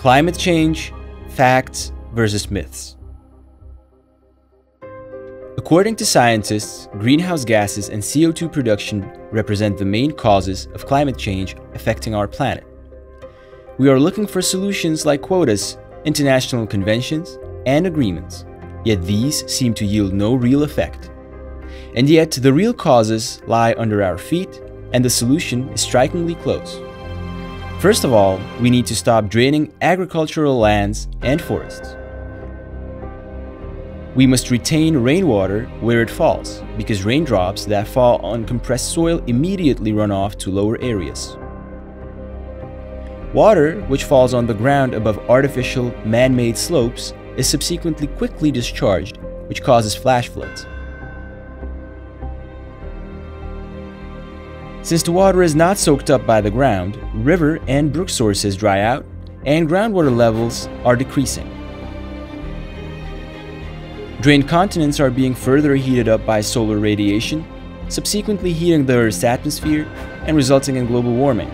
Climate change, facts versus myths. According to scientists, greenhouse gases and CO2 production represent the main causes of climate change affecting our planet. We are looking for solutions like quotas, international conventions, and agreements, yet these seem to yield no real effect. And yet, the real causes lie under our feet, and the solution is strikingly close. First of all, we need to stop draining agricultural lands and forests. We must retain rainwater where it falls, because raindrops that fall on compressed soil immediately run off to lower areas. Water, which falls on the ground above artificial, man-made slopes, is subsequently quickly discharged, which causes flash floods. Since the water is not soaked up by the ground, river and brook sources dry out, and groundwater levels are decreasing. Drained continents are being further heated up by solar radiation, subsequently heating the Earth's atmosphere and resulting in global warming.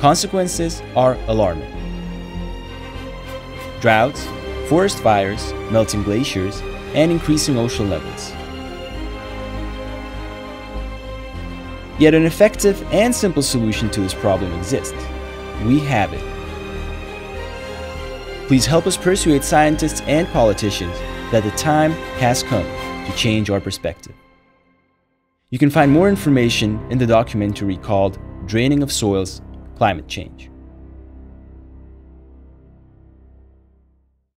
Consequences are alarming. Droughts, forest fires, melting glaciers, and increasing ocean levels. Yet an effective and simple solution to this problem exists. We have it. Please help us persuade scientists and politicians that the time has come to change our perspective. You can find more information in the documentary called Draining of Soils Climate Change.